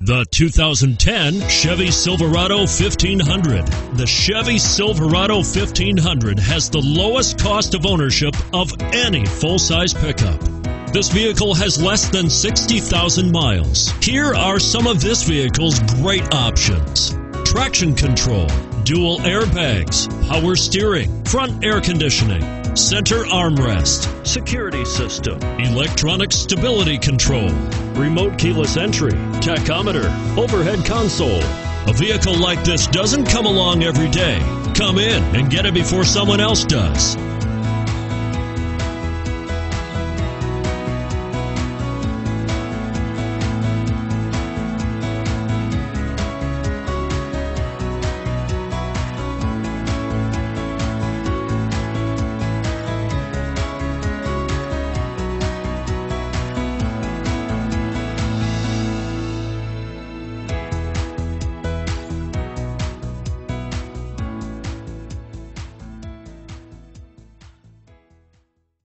The 2010 Chevy Silverado 1500. The Chevy Silverado 1500 has the lowest cost of ownership of any full size pickup. This vehicle has less than 60,000 miles. Here are some of this vehicle's great options traction control, dual airbags, power steering, front air conditioning, center armrest, security system, electronic stability control, remote keyless entry, tachometer, overhead console. A vehicle like this doesn't come along every day. Come in and get it before someone else does.